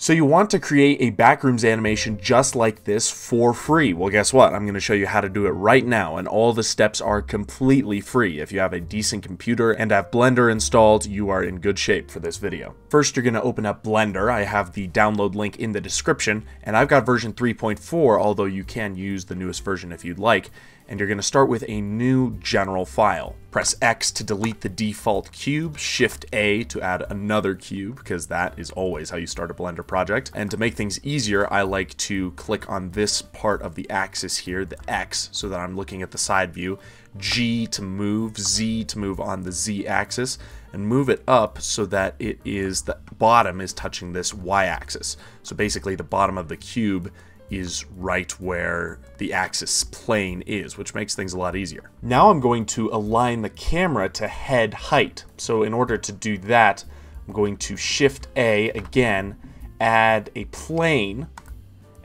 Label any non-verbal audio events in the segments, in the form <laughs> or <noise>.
So you want to create a backrooms animation just like this for free. Well, guess what? I'm going to show you how to do it right now, and all the steps are completely free. If you have a decent computer and have Blender installed, you are in good shape for this video. First, you're going to open up Blender. I have the download link in the description, and I've got version 3.4, although you can use the newest version if you'd like and you're going to start with a new general file. Press X to delete the default cube, Shift A to add another cube, because that is always how you start a Blender project. And to make things easier, I like to click on this part of the axis here, the X, so that I'm looking at the side view, G to move, Z to move on the Z axis, and move it up so that it is the bottom is touching this Y axis. So basically the bottom of the cube is right where the axis plane is, which makes things a lot easier. Now I'm going to align the camera to head height. So in order to do that, I'm going to Shift A again, add a plane,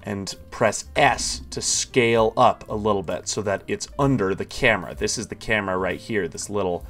and press S to scale up a little bit so that it's under the camera. This is the camera right here, this little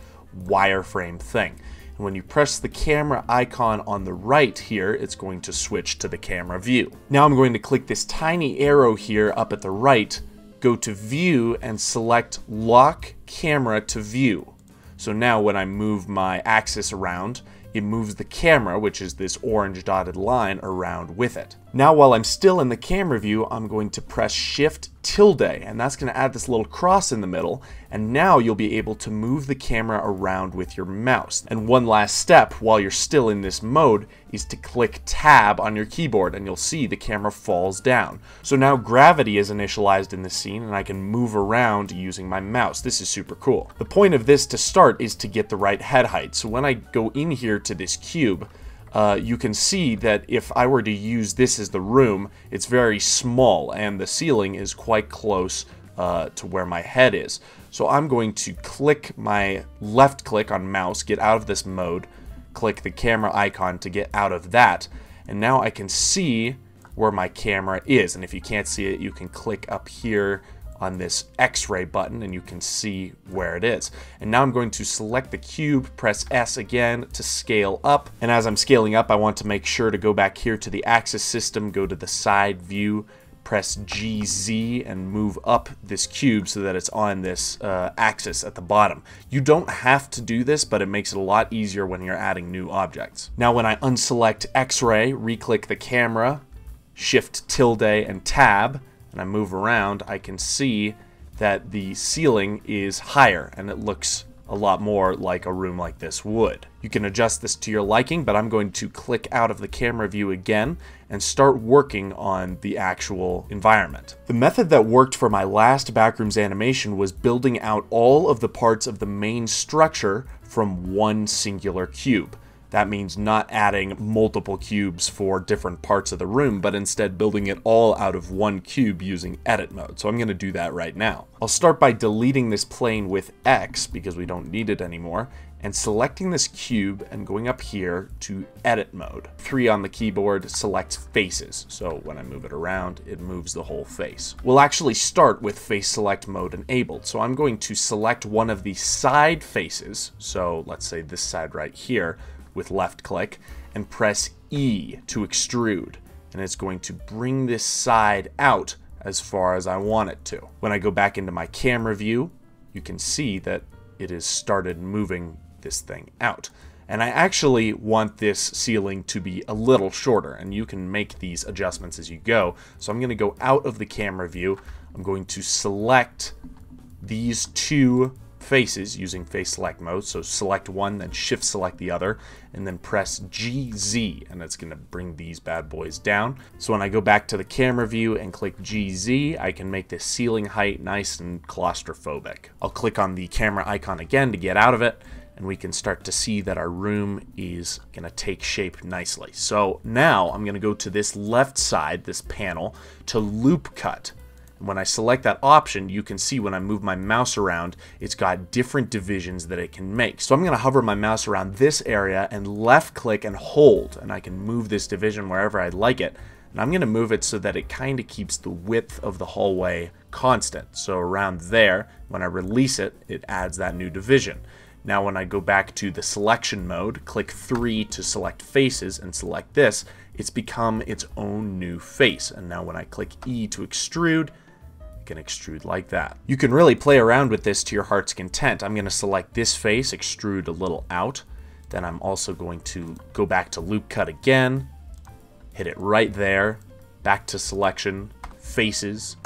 wireframe thing. And when you press the camera icon on the right here, it's going to switch to the camera view. Now I'm going to click this tiny arrow here up at the right, go to view and select lock camera to view. So now when I move my axis around, it moves the camera, which is this orange dotted line, around with it. Now while I'm still in the camera view, I'm going to press Shift tilde, and that's going to add this little cross in the middle, and now you'll be able to move the camera around with your mouse. And one last step while you're still in this mode is to click Tab on your keyboard, and you'll see the camera falls down. So now gravity is initialized in the scene, and I can move around using my mouse. This is super cool. The point of this to start is to get the right head height. So when I go in here to this cube, uh, you can see that if I were to use this as the room, it's very small and the ceiling is quite close uh, to where my head is. So I'm going to click my left click on mouse, get out of this mode, click the camera icon to get out of that, and now I can see where my camera is. And if you can't see it, you can click up here on this X-ray button and you can see where it is. And now I'm going to select the cube, press S again to scale up. And as I'm scaling up, I want to make sure to go back here to the axis system, go to the side view, press GZ and move up this cube so that it's on this uh, axis at the bottom. You don't have to do this, but it makes it a lot easier when you're adding new objects. Now when I unselect X-ray, re-click the camera, shift tilde and tab, and I move around, I can see that the ceiling is higher and it looks a lot more like a room like this would. You can adjust this to your liking, but I'm going to click out of the camera view again and start working on the actual environment. The method that worked for my last backrooms animation was building out all of the parts of the main structure from one singular cube. That means not adding multiple cubes for different parts of the room, but instead building it all out of one cube using edit mode. So I'm going to do that right now. I'll start by deleting this plane with X because we don't need it anymore, and selecting this cube and going up here to edit mode. Three on the keyboard, selects faces. So when I move it around, it moves the whole face. We'll actually start with face select mode enabled. So I'm going to select one of the side faces. So let's say this side right here with left click and press E to extrude. And it's going to bring this side out as far as I want it to. When I go back into my camera view, you can see that it has started moving this thing out. And I actually want this ceiling to be a little shorter, and you can make these adjustments as you go. So I'm going to go out of the camera view. I'm going to select these two faces using face select mode. So select one, then shift select the other, and then press GZ, and it's gonna bring these bad boys down. So when I go back to the camera view and click GZ, I can make the ceiling height nice and claustrophobic. I'll click on the camera icon again to get out of it, and we can start to see that our room is going to take shape nicely. So now I'm going to go to this left side, this panel, to loop cut. When I select that option, you can see when I move my mouse around, it's got different divisions that it can make. So I'm going to hover my mouse around this area and left click and hold, and I can move this division wherever I'd like it. And I'm going to move it so that it kind of keeps the width of the hallway constant. So around there, when I release it, it adds that new division. Now when I go back to the selection mode, click 3 to select faces and select this, it's become its own new face. And now when I click E to extrude, can extrude like that. You can really play around with this to your heart's content. I'm going to select this face, extrude a little out. Then I'm also going to go back to loop cut again, hit it right there, back to selection, faces,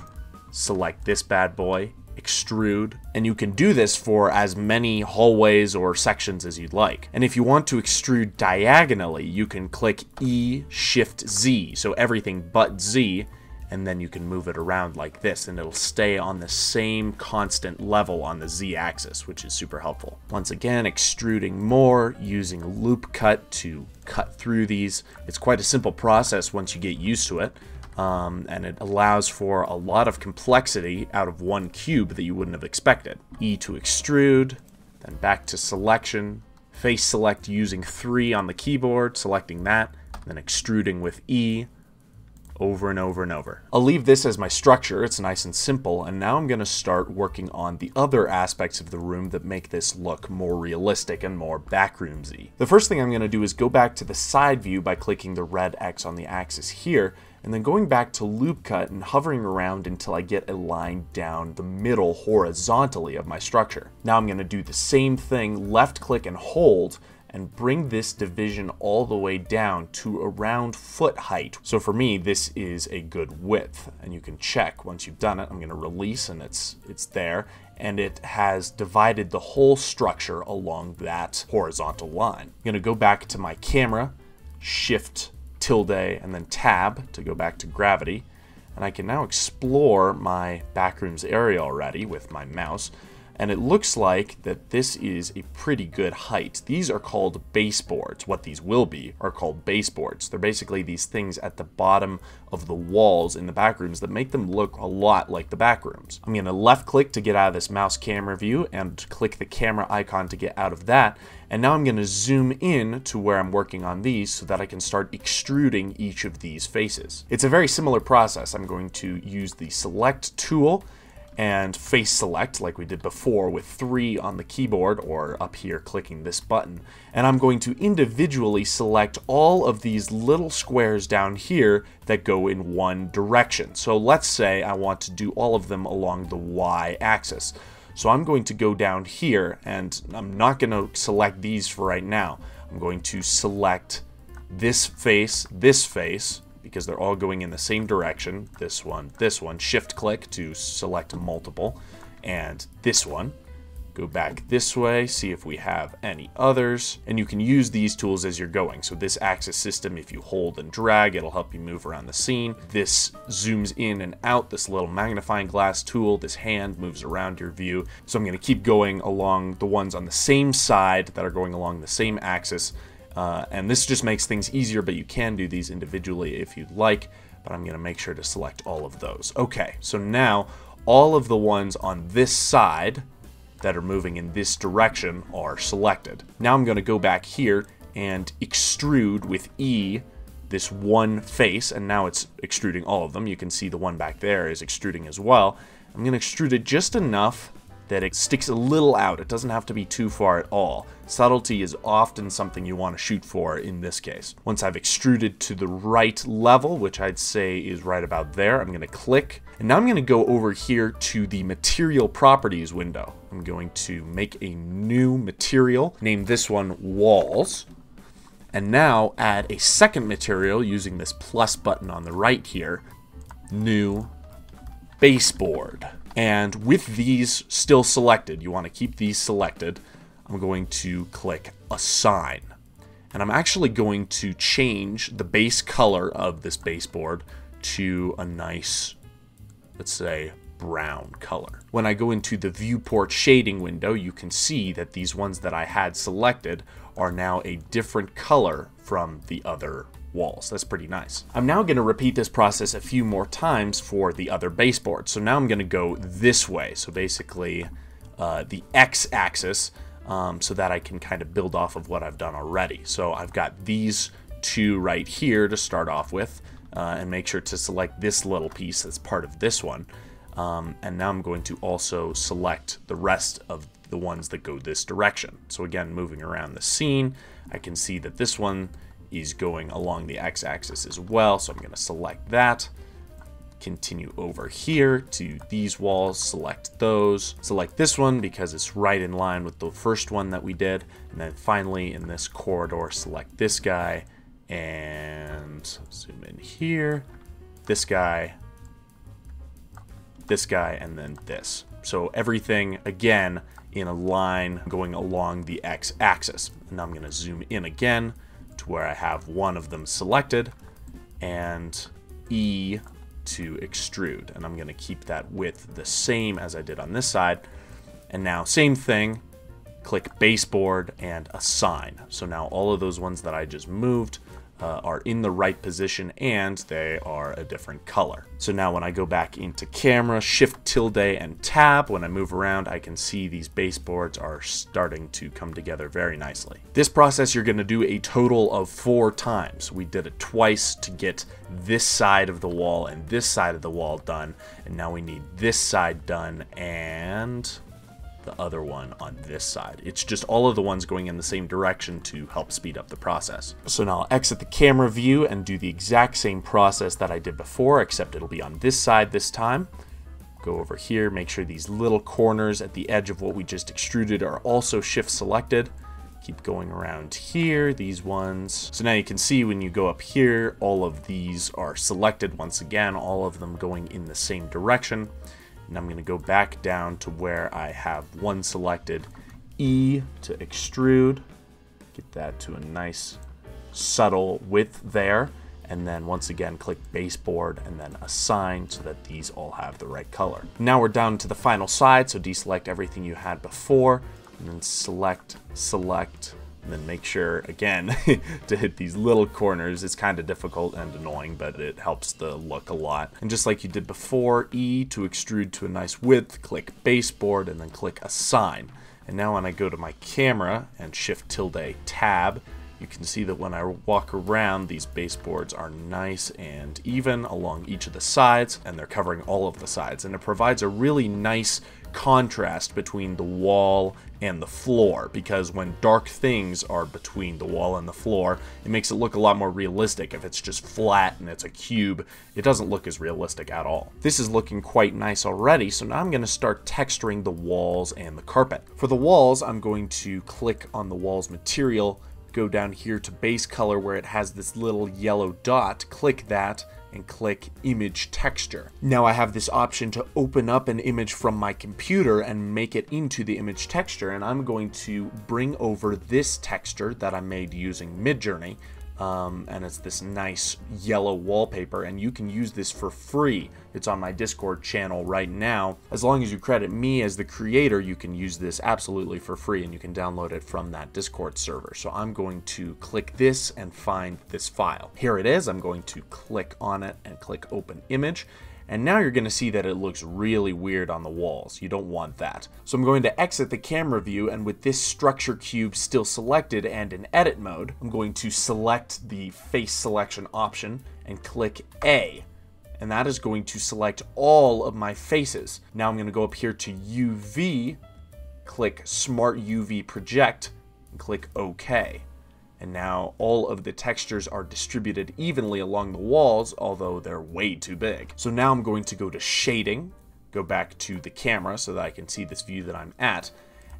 select this bad boy, extrude, and you can do this for as many hallways or sections as you'd like. And if you want to extrude diagonally, you can click E, Shift, Z, so everything but Z, and then you can move it around like this and it'll stay on the same constant level on the z-axis which is super helpful. Once again extruding more using loop cut to cut through these. It's quite a simple process once you get used to it um, and it allows for a lot of complexity out of one cube that you wouldn't have expected. E to extrude, then back to selection, face select using 3 on the keyboard, selecting that, then extruding with E, over and over and over. I'll leave this as my structure, it's nice and simple, and now I'm going to start working on the other aspects of the room that make this look more realistic and more backroomsy. The first thing I'm going to do is go back to the side view by clicking the red X on the axis here, and then going back to loop cut and hovering around until I get a line down the middle horizontally of my structure. Now I'm going to do the same thing, left click and hold, and bring this division all the way down to around foot height. So for me, this is a good width, and you can check once you've done it. I'm going to release, and it's it's there, and it has divided the whole structure along that horizontal line. I'm going to go back to my camera, shift tilde, and then tab to go back to gravity. And I can now explore my backrooms area already with my mouse. And it looks like that this is a pretty good height. These are called baseboards. What these will be are called baseboards. They're basically these things at the bottom of the walls in the backrooms that make them look a lot like the backrooms. I'm going to left click to get out of this mouse camera view and click the camera icon to get out of that. And now I'm going to zoom in to where I'm working on these so that I can start extruding each of these faces. It's a very similar process. I'm going to use the select tool and face select like we did before with three on the keyboard or up here clicking this button. And I'm going to individually select all of these little squares down here that go in one direction. So let's say I want to do all of them along the Y axis. So I'm going to go down here and I'm not going to select these for right now. I'm going to select this face, this face, because they're all going in the same direction. This one, this one, shift click to select multiple, and this one. Go back this way, see if we have any others, and you can use these tools as you're going. So this axis system, if you hold and drag, it'll help you move around the scene. This zooms in and out, this little magnifying glass tool, this hand moves around your view. So I'm gonna keep going along the ones on the same side that are going along the same axis, uh, and this just makes things easier, but you can do these individually if you'd like, but I'm gonna make sure to select all of those. Okay, so now all of the ones on this side that are moving in this direction are selected. Now I'm gonna go back here and extrude with E this one face, and now it's extruding all of them. You can see the one back there is extruding as well. I'm gonna extrude it just enough that it sticks a little out. It doesn't have to be too far at all. Subtlety is often something you want to shoot for in this case. Once I've extruded to the right level, which I'd say is right about there, I'm going to click. And now I'm going to go over here to the material properties window. I'm going to make a new material, name this one walls. And now add a second material using this plus button on the right here, new baseboard. And with these still selected, you want to keep these selected, I'm going to click Assign. And I'm actually going to change the base color of this baseboard to a nice, let's say, brown color. When I go into the viewport shading window, you can see that these ones that I had selected are now a different color from the other walls. That's pretty nice. I'm now going to repeat this process a few more times for the other baseboard. So now I'm going to go this way. So basically uh, the x-axis um, so that I can kind of build off of what I've done already. So I've got these two right here to start off with uh, and make sure to select this little piece that's part of this one. Um, and now I'm going to also select the rest of the ones that go this direction. So again, moving around the scene, I can see that this one is going along the x-axis as well. So I'm going to select that continue over here to these walls, select those, select this one because it's right in line with the first one that we did, and then finally in this corridor, select this guy, and zoom in here, this guy, this guy, and then this. So everything, again, in a line going along the x-axis. And I'm going to zoom in again where I have one of them selected, and E to extrude. And I'm going to keep that width the same as I did on this side. And now same thing, click baseboard and assign. So now all of those ones that I just moved uh, are in the right position and they are a different color. So now when I go back into camera, shift tilde and tab, when I move around, I can see these baseboards are starting to come together very nicely. This process you're gonna do a total of four times. We did it twice to get this side of the wall and this side of the wall done. And now we need this side done and the other one on this side. It's just all of the ones going in the same direction to help speed up the process. So now I'll exit the camera view and do the exact same process that I did before, except it'll be on this side this time. Go over here, make sure these little corners at the edge of what we just extruded are also shift selected. Keep going around here, these ones. So now you can see when you go up here, all of these are selected once again, all of them going in the same direction. And I'm going to go back down to where I have one selected, E to extrude, get that to a nice subtle width there. And then once again, click baseboard and then assign so that these all have the right color. Now we're down to the final side, so deselect everything you had before, and then select, select, and then make sure, again, <laughs> to hit these little corners. It's kind of difficult and annoying, but it helps the look a lot. And just like you did before, E to extrude to a nice width, click baseboard, and then click assign. And now when I go to my camera and shift tilde tab, you can see that when I walk around, these baseboards are nice and even along each of the sides, and they're covering all of the sides. And it provides a really nice contrast between the wall and the floor because when dark things are between the wall and the floor it makes it look a lot more realistic. If it's just flat and it's a cube it doesn't look as realistic at all. This is looking quite nice already so now I'm going to start texturing the walls and the carpet. For the walls I'm going to click on the walls material go down here to base color where it has this little yellow dot click that and click image texture. Now I have this option to open up an image from my computer and make it into the image texture and I'm going to bring over this texture that I made using Midjourney um, and it's this nice yellow wallpaper and you can use this for free. It's on my discord channel right now. As long as you credit me as the creator you can use this absolutely for free and you can download it from that discord server. So i'm going to click this and find this file. Here it is. I'm going to click on it and click open image and now you're going to see that it looks really weird on the walls. You don't want that. So I'm going to exit the camera view and with this structure cube still selected and in edit mode, I'm going to select the face selection option and click A. And that is going to select all of my faces. Now I'm going to go up here to UV, click Smart UV Project, and click OK and now all of the textures are distributed evenly along the walls, although they're way too big. So now I'm going to go to shading, go back to the camera so that I can see this view that I'm at,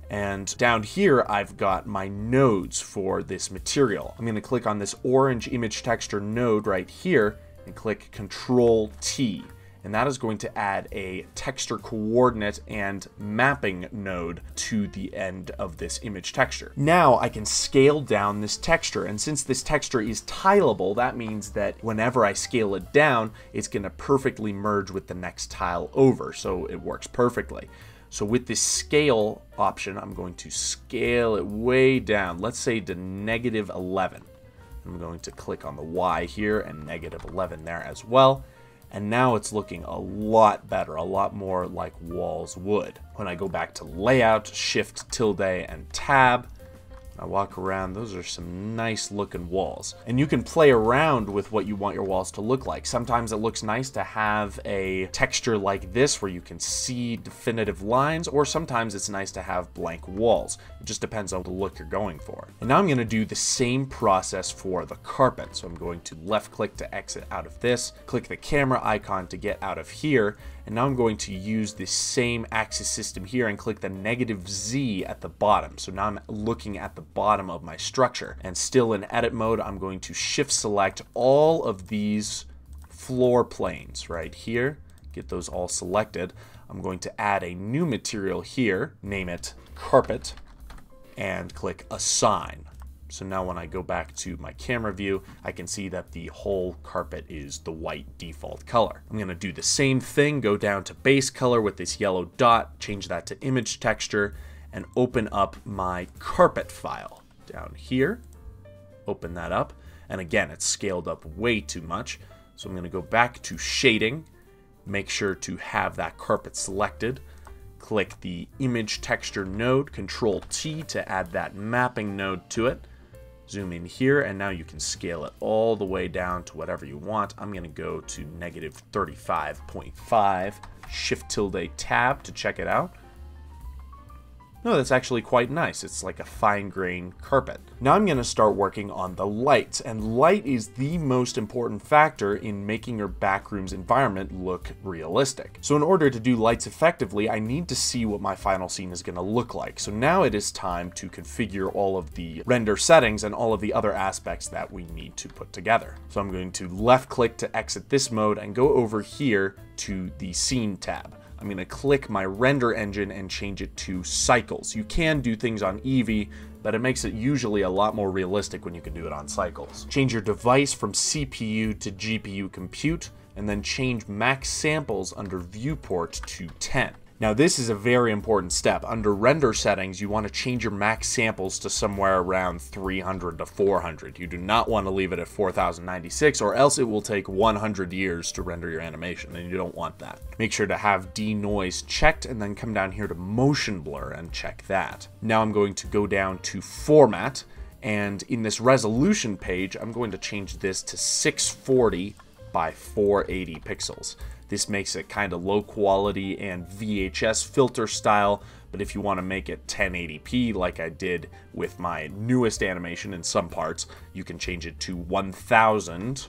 and down here, I've got my nodes for this material. I'm gonna click on this orange image texture node right here and click Control T and that is going to add a texture coordinate and mapping node to the end of this image texture. Now I can scale down this texture, and since this texture is tileable, that means that whenever I scale it down, it's going to perfectly merge with the next tile over, so it works perfectly. So with this scale option, I'm going to scale it way down, let's say to negative 11. I'm going to click on the Y here and negative 11 there as well and now it's looking a lot better, a lot more like walls would. When I go back to layout, shift tilde and tab, I walk around, those are some nice looking walls. And you can play around with what you want your walls to look like. Sometimes it looks nice to have a texture like this where you can see definitive lines, or sometimes it's nice to have blank walls. It just depends on the look you're going for. And now I'm gonna do the same process for the carpet. So I'm going to left click to exit out of this, click the camera icon to get out of here, and now I'm going to use this same axis system here and click the negative Z at the bottom. So now I'm looking at the bottom of my structure. And still in edit mode, I'm going to shift select all of these floor planes right here. Get those all selected. I'm going to add a new material here, name it carpet, and click assign. So now when I go back to my camera view, I can see that the whole carpet is the white default color. I'm gonna do the same thing, go down to base color with this yellow dot, change that to image texture, and open up my carpet file down here. Open that up. And again, it's scaled up way too much. So I'm gonna go back to shading, make sure to have that carpet selected click the image texture node, control T to add that mapping node to it zoom in here, and now you can scale it all the way down to whatever you want. I'm going to go to negative 35.5, shift tilde tab to check it out. No, that's actually quite nice. It's like a fine grain carpet. Now I'm going to start working on the lights, and light is the most important factor in making your backroom's environment look realistic. So in order to do lights effectively, I need to see what my final scene is going to look like. So now it is time to configure all of the render settings and all of the other aspects that we need to put together. So I'm going to left click to exit this mode and go over here to the scene tab. I'm going to click my render engine and change it to cycles. You can do things on Eevee, but it makes it usually a lot more realistic when you can do it on cycles. Change your device from CPU to GPU compute, and then change max samples under viewport to 10. Now this is a very important step. Under render settings, you want to change your max samples to somewhere around 300 to 400. You do not want to leave it at 4096 or else it will take 100 years to render your animation and you don't want that. Make sure to have denoise checked and then come down here to motion blur and check that. Now I'm going to go down to format and in this resolution page, I'm going to change this to 640 by 480 pixels. This makes it kind of low quality and VHS filter style, but if you want to make it 1080p like I did with my newest animation in some parts, you can change it to 1000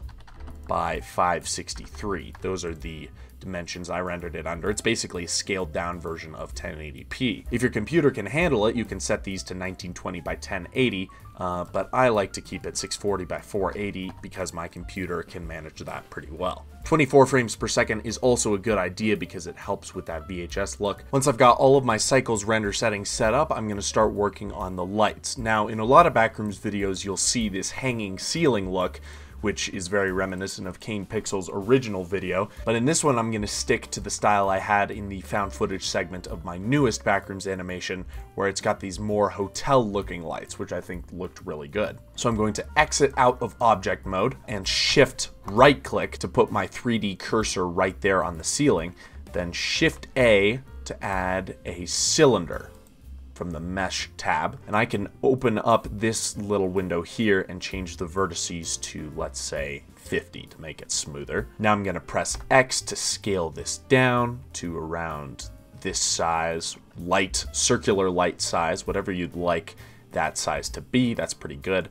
by 563. Those are the dimensions I rendered it under. It's basically a scaled down version of 1080p. If your computer can handle it, you can set these to 1920 by 1080, uh, but I like to keep it 640 by 480 because my computer can manage that pretty well. 24 frames per second is also a good idea because it helps with that VHS look. Once I've got all of my cycles render settings set up, I'm going to start working on the lights. Now, in a lot of Backrooms videos, you'll see this hanging ceiling look, which is very reminiscent of Kane Pixel's original video, but in this one I'm going to stick to the style I had in the found footage segment of my newest Backrooms animation, where it's got these more hotel-looking lights, which I think looked really good. So I'm going to exit out of object mode and shift right-click to put my 3D cursor right there on the ceiling, then shift A to add a cylinder from the mesh tab and I can open up this little window here and change the vertices to let's say 50 to make it smoother. Now I'm going to press X to scale this down to around this size, light, circular light size, whatever you'd like that size to be. That's pretty good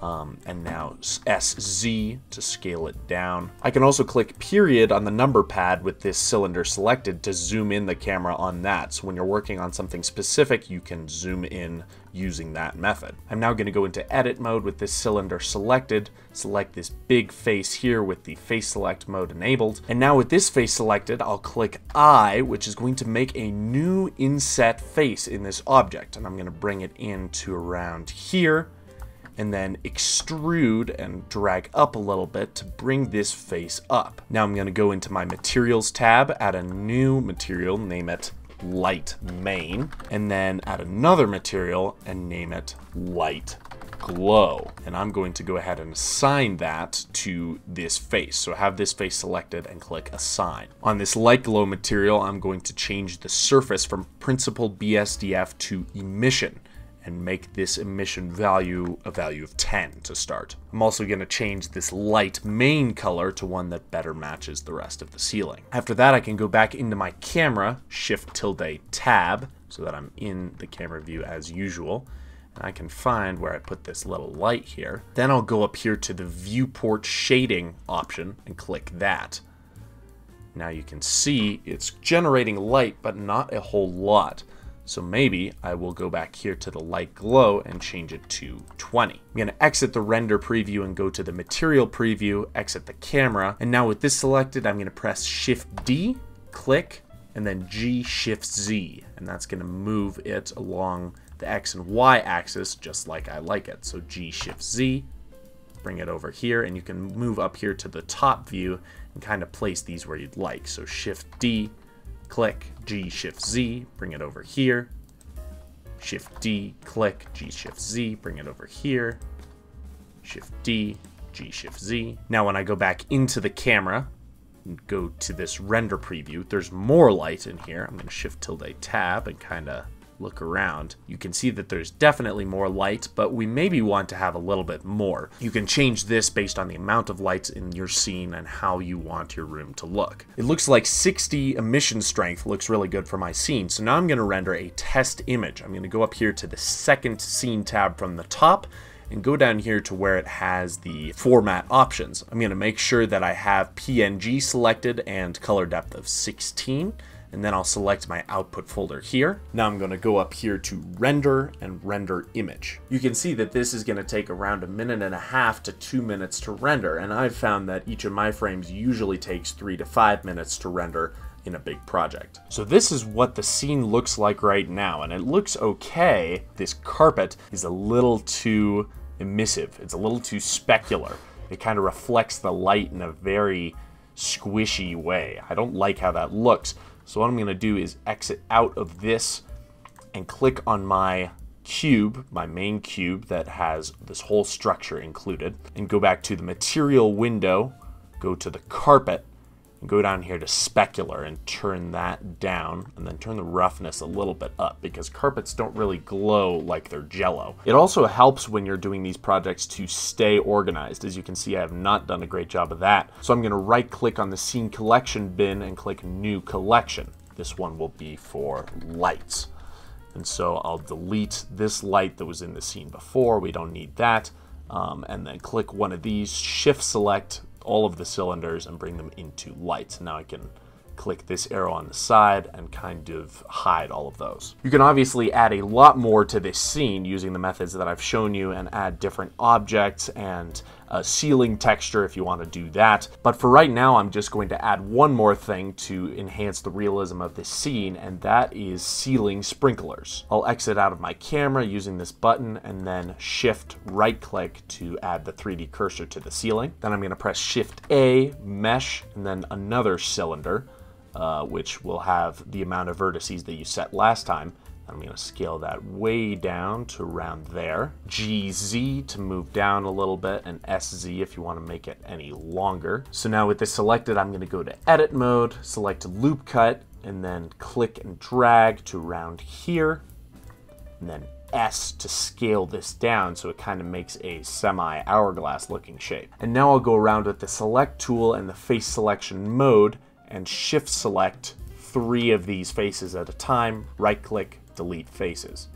um, and now SZ to scale it down. I can also click period on the number pad with this cylinder selected to zoom in the camera on that. So when you're working on something specific, you can zoom in using that method. I'm now going to go into edit mode with this cylinder selected, select this big face here with the face select mode enabled, and now with this face selected, I'll click I, which is going to make a new inset face in this object, and I'm going to bring it into around here, and then extrude and drag up a little bit to bring this face up. Now I'm going to go into my materials tab, add a new material, name it light main, and then add another material and name it light glow. And I'm going to go ahead and assign that to this face. So have this face selected and click assign. On this light glow material, I'm going to change the surface from principled BSDF to emission and make this emission value a value of 10 to start. I'm also going to change this light main color to one that better matches the rest of the ceiling. After that, I can go back into my camera, shift tilde tab, so that I'm in the camera view as usual. And I can find where I put this little light here. Then I'll go up here to the viewport shading option and click that. Now you can see it's generating light, but not a whole lot. So maybe I will go back here to the light glow and change it to 20. I'm going to exit the render preview and go to the material preview, exit the camera. And now with this selected, I'm going to press Shift D, click, and then G Shift Z. And that's going to move it along the X and Y axis just like I like it. So G Shift Z, bring it over here, and you can move up here to the top view and kind of place these where you'd like. So Shift D, click, G Shift Z, bring it over here. Shift D, click, G Shift Z, bring it over here. Shift D, G Shift Z. Now when I go back into the camera, and go to this render preview, there's more light in here. I'm going to Shift tilde tab and kind of look around, you can see that there's definitely more light, but we maybe want to have a little bit more. You can change this based on the amount of lights in your scene and how you want your room to look. It looks like 60 emission strength looks really good for my scene, so now I'm going to render a test image. I'm going to go up here to the second scene tab from the top, and go down here to where it has the format options. I'm going to make sure that I have PNG selected and color depth of 16 and then I'll select my output folder here. Now I'm going to go up here to render and render image. You can see that this is going to take around a minute and a half to two minutes to render, and I've found that each of my frames usually takes three to five minutes to render in a big project. So this is what the scene looks like right now, and it looks okay. This carpet is a little too emissive. It's a little too specular. It kind of reflects the light in a very squishy way. I don't like how that looks. So what I'm going to do is exit out of this and click on my cube, my main cube that has this whole structure included, and go back to the material window, go to the carpet, and go down here to specular and turn that down and then turn the roughness a little bit up because carpets don't really glow like they're jello. It also helps when you're doing these projects to stay organized. As you can see, I have not done a great job of that. So I'm gonna right click on the scene collection bin and click new collection. This one will be for lights. And so I'll delete this light that was in the scene before. We don't need that. Um, and then click one of these, shift select all of the cylinders and bring them into light. Now I can click this arrow on the side and kind of hide all of those. You can obviously add a lot more to this scene using the methods that I've shown you and add different objects and a ceiling texture if you want to do that. But for right now, I'm just going to add one more thing to enhance the realism of this scene, and that is ceiling sprinklers. I'll exit out of my camera using this button and then shift right click to add the 3D cursor to the ceiling. Then I'm going to press shift A, mesh, and then another cylinder uh, which will have the amount of vertices that you set last time. I'm going to scale that way down to around there. GZ to move down a little bit, and SZ if you want to make it any longer. So now with this selected, I'm going to go to edit mode, select loop cut, and then click and drag to around here, and then S to scale this down so it kind of makes a semi hourglass looking shape. And now I'll go around with the select tool and the face selection mode and shift select three of these faces at a time, right click, delete faces.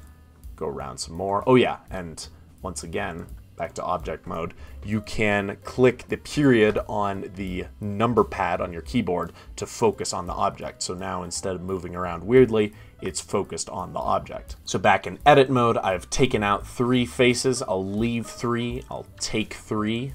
Go around some more. Oh yeah, and once again, back to object mode, you can click the period on the number pad on your keyboard to focus on the object. So now instead of moving around weirdly, it's focused on the object. So back in edit mode, I've taken out three faces. I'll leave three, I'll take three,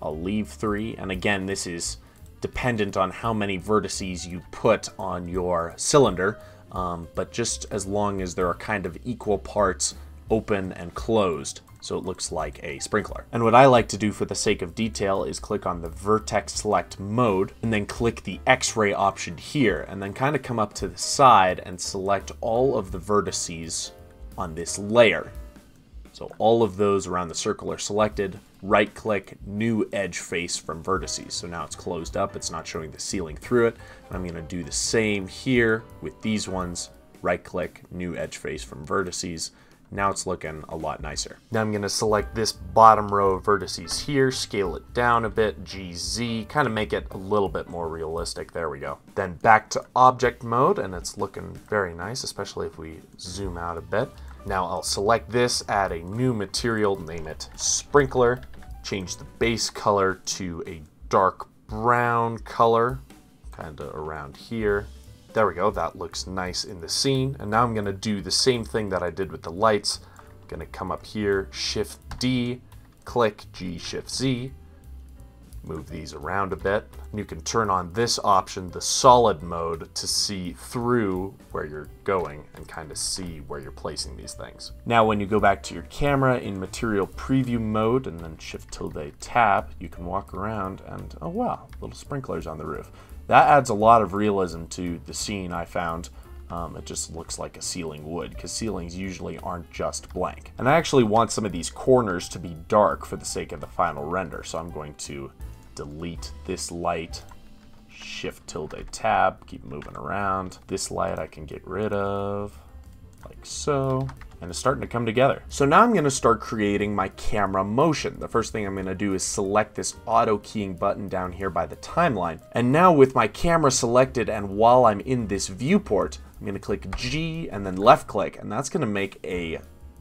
I'll leave three. And again, this is dependent on how many vertices you put on your cylinder, um, but just as long as there are kind of equal parts open and closed so it looks like a sprinkler. And what I like to do for the sake of detail is click on the vertex select mode and then click the x-ray option here and then kind of come up to the side and select all of the vertices on this layer. So all of those around the circle are selected. Right click new edge face from vertices. So now it's closed up. It's not showing the ceiling through it. And I'm going to do the same here with these ones. Right click new edge face from vertices. Now it's looking a lot nicer. Now I'm gonna select this bottom row of vertices here, scale it down a bit, GZ, kind of make it a little bit more realistic. There we go. Then back to object mode, and it's looking very nice, especially if we zoom out a bit. Now I'll select this, add a new material, name it sprinkler, change the base color to a dark brown color, kind of around here. There we go, that looks nice in the scene. And now I'm gonna do the same thing that I did with the lights. I'm gonna come up here, Shift D, click G, Shift Z, move these around a bit. And you can turn on this option, the solid mode, to see through where you're going and kind of see where you're placing these things. Now when you go back to your camera in material preview mode and then shift tilde tab, you can walk around and, oh wow, little sprinklers on the roof. That adds a lot of realism to the scene I found. Um, it just looks like a ceiling would, because ceilings usually aren't just blank. And I actually want some of these corners to be dark for the sake of the final render, so I'm going to delete this light, shift tilde tab, keep moving around. This light I can get rid of, like so and it's starting to come together. So now I'm going to start creating my camera motion. The first thing I'm going to do is select this auto keying button down here by the timeline. And now with my camera selected and while I'm in this viewport, I'm going to click G and then left click and that's going to make a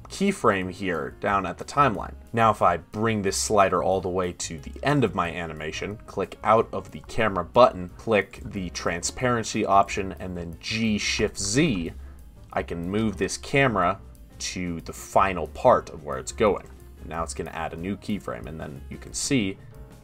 keyframe here down at the timeline. Now if I bring this slider all the way to the end of my animation, click out of the camera button, click the transparency option and then G Shift Z, I can move this camera to the final part of where it's going. And now it's going to add a new keyframe, and then you can see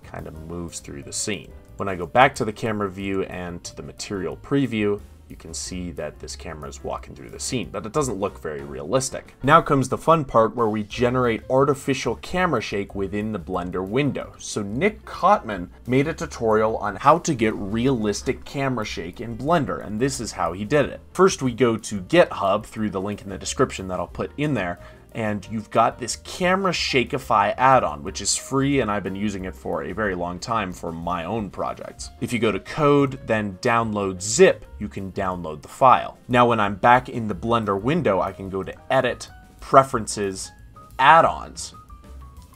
kind of moves through the scene. When I go back to the camera view and to the material preview, you can see that this camera is walking through the scene, but it doesn't look very realistic. Now comes the fun part where we generate artificial camera shake within the Blender window. So Nik Kottmann made a tutorial on how to get realistic camera shake in Blender, and this is how he did it. First we go to GitHub through the link in the description that I'll put in there, and you've got this Camera Shakify add-on, which is free, and I've been using it for a very long time for my own projects. If you go to Code, then Download Zip, you can download the file. Now when I'm back in the Blender window, I can go to Edit, Preferences, Add-ons,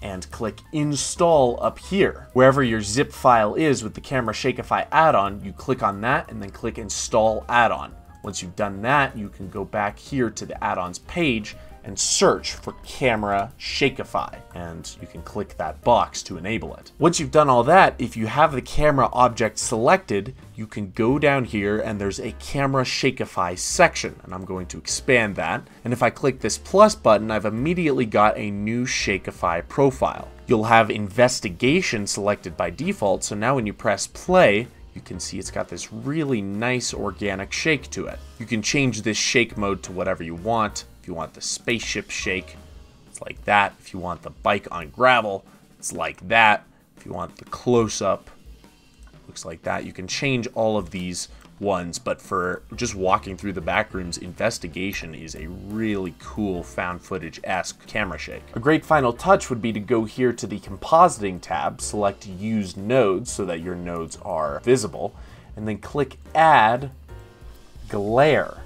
and click Install up here. Wherever your zip file is with the Camera Shakify add-on, you click on that and then click Install Add-on. Once you've done that, you can go back here to the add-ons page and search for Camera Shakify, and you can click that box to enable it. Once you've done all that, if you have the camera object selected, you can go down here and there's a Camera Shakify section, and I'm going to expand that. And if I click this plus button, I've immediately got a new Shakify profile. You'll have Investigation selected by default, so now when you press play, you can see it's got this really nice organic shake to it. You can change this shake mode to whatever you want. If you want the spaceship shake, it's like that. If you want the bike on gravel, it's like that. If you want the close-up, looks like that. You can change all of these ones, but for just walking through the back rooms, Investigation is a really cool found footage-esque camera shake. A great final touch would be to go here to the Compositing tab, select Use Nodes so that your nodes are visible, and then click Add Glare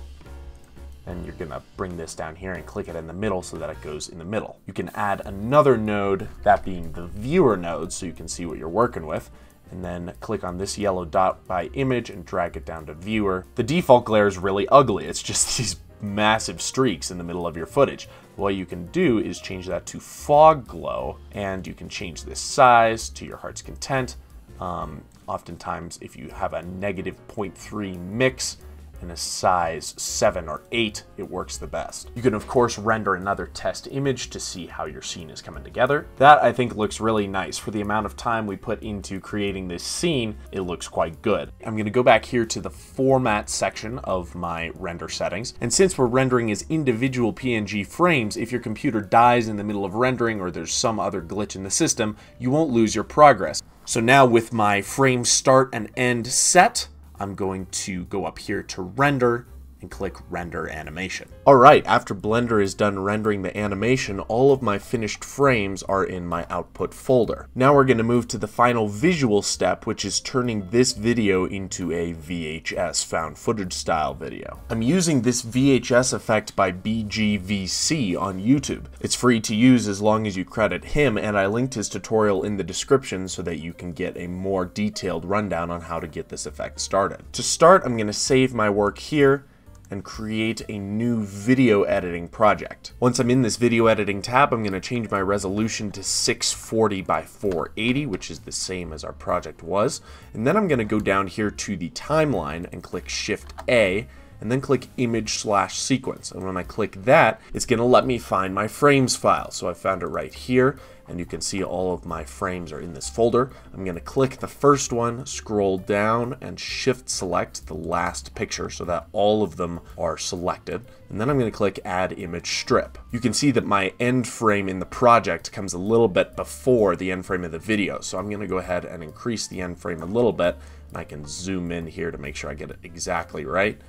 and you're gonna bring this down here and click it in the middle so that it goes in the middle. You can add another node, that being the viewer node, so you can see what you're working with, and then click on this yellow dot by image and drag it down to viewer. The default glare is really ugly. It's just <laughs> these massive streaks in the middle of your footage. What you can do is change that to fog glow, and you can change this size to your heart's content. Um, oftentimes, if you have a negative 0.3 mix, in a size 7 or 8, it works the best. You can of course render another test image to see how your scene is coming together. That I think looks really nice. For the amount of time we put into creating this scene, it looks quite good. I'm going to go back here to the format section of my render settings, and since we're rendering as individual PNG frames, if your computer dies in the middle of rendering or there's some other glitch in the system, you won't lose your progress. So now with my frame start and end set, I'm going to go up here to render, and click render animation. Alright, after Blender is done rendering the animation, all of my finished frames are in my output folder. Now we're going to move to the final visual step, which is turning this video into a VHS found footage style video. I'm using this VHS effect by BGVC on YouTube. It's free to use as long as you credit him, and I linked his tutorial in the description so that you can get a more detailed rundown on how to get this effect started. To start, I'm going to save my work here, and create a new video editing project. Once I'm in this video editing tab, I'm going to change my resolution to 640 by 480, which is the same as our project was. And then I'm going to go down here to the timeline and click Shift A and then click image slash sequence. And when I click that, it's going to let me find my frames file. So I found it right here and you can see all of my frames are in this folder. I'm going to click the first one, scroll down, and shift select the last picture so that all of them are selected. And then I'm going to click Add Image Strip. You can see that my end frame in the project comes a little bit before the end frame of the video. So I'm going to go ahead and increase the end frame a little bit. And I can zoom in here to make sure I get it exactly right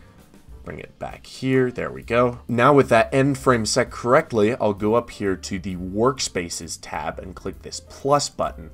bring it back here. There we go. Now with that end frame set correctly, I'll go up here to the Workspaces tab and click this plus button.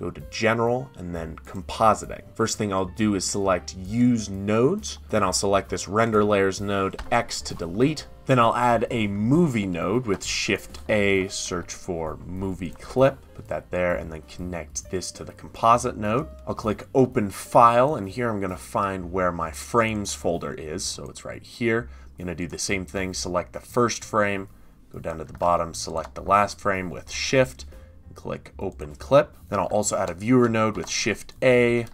Go to General and then Compositing. First thing I'll do is select Use Nodes. Then I'll select this Render Layers node X to delete. Then I'll add a movie node with Shift A, search for movie clip, put that there, and then connect this to the composite node. I'll click open file, and here I'm going to find where my frames folder is. So it's right here. I'm going to do the same thing, select the first frame, go down to the bottom, select the last frame with Shift, click open clip. Then I'll also add a viewer node with Shift A,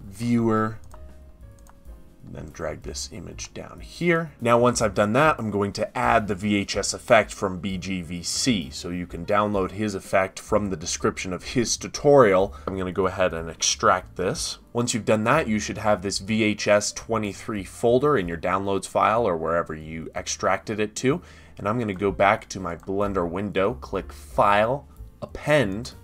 viewer, then drag this image down here. Now once I've done that, I'm going to add the VHS effect from BGVC. So you can download his effect from the description of his tutorial. I'm going to go ahead and extract this. Once you've done that, you should have this VHS 23 folder in your downloads file or wherever you extracted it to. And I'm going to go back to my Blender window, click File, Append,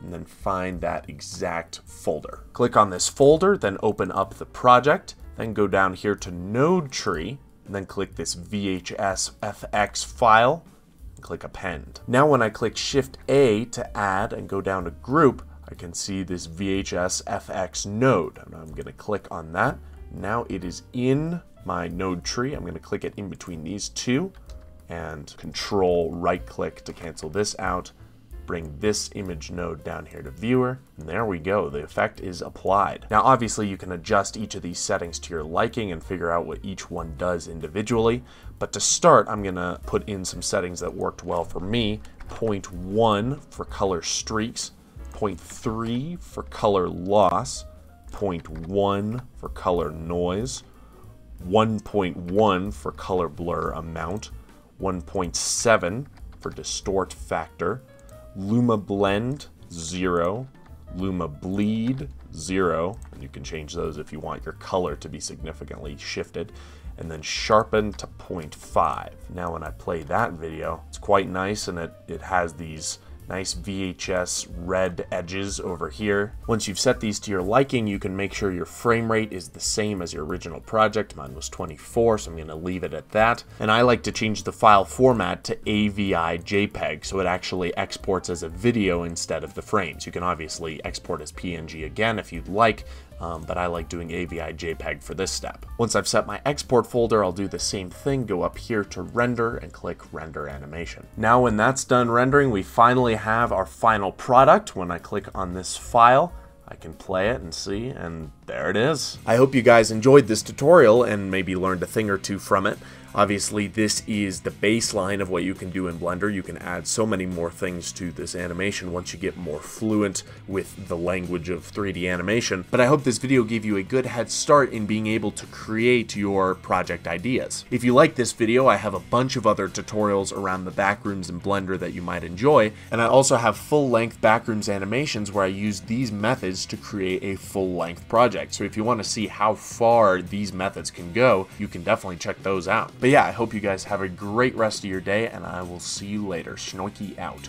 and then find that exact folder. Click on this folder, then open up the project. Then go down here to node tree, and then click this VHS FX file, click append. Now when I click Shift A to add and go down to group, I can see this VHS FX node. And I'm gonna click on that. Now it is in my node tree. I'm gonna click it in between these two and control right click to cancel this out bring this image node down here to viewer, and there we go, the effect is applied. Now obviously you can adjust each of these settings to your liking and figure out what each one does individually, but to start I'm gonna put in some settings that worked well for me. Point 0.1 for color streaks, point 0.3 for color loss, point 0.1 for color noise, 1.1 for color blur amount, 1.7 for distort factor, Luma Blend, 0. Luma Bleed, 0. And you can change those if you want your color to be significantly shifted. And then sharpen to 0.5. Now when I play that video, it's quite nice and it, it has these Nice VHS red edges over here. Once you've set these to your liking, you can make sure your frame rate is the same as your original project. Mine was 24, so I'm going to leave it at that. And I like to change the file format to AVI JPEG, so it actually exports as a video instead of the frames. You can obviously export as PNG again if you'd like, um, but I like doing AVI JPEG for this step. Once I've set my export folder, I'll do the same thing, go up here to render and click render animation. Now when that's done rendering, we finally have our final product. When I click on this file, I can play it and see, and there it is. I hope you guys enjoyed this tutorial and maybe learned a thing or two from it. Obviously, this is the baseline of what you can do in Blender. You can add so many more things to this animation once you get more fluent with the language of 3D animation. But I hope this video gave you a good head start in being able to create your project ideas. If you like this video, I have a bunch of other tutorials around the backrooms in Blender that you might enjoy, and I also have full-length backrooms animations where I use these methods to create a full-length project. So if you want to see how far these methods can go, you can definitely check those out. But yeah, I hope you guys have a great rest of your day, and I will see you later. Schnoicky out.